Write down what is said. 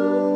Ooh.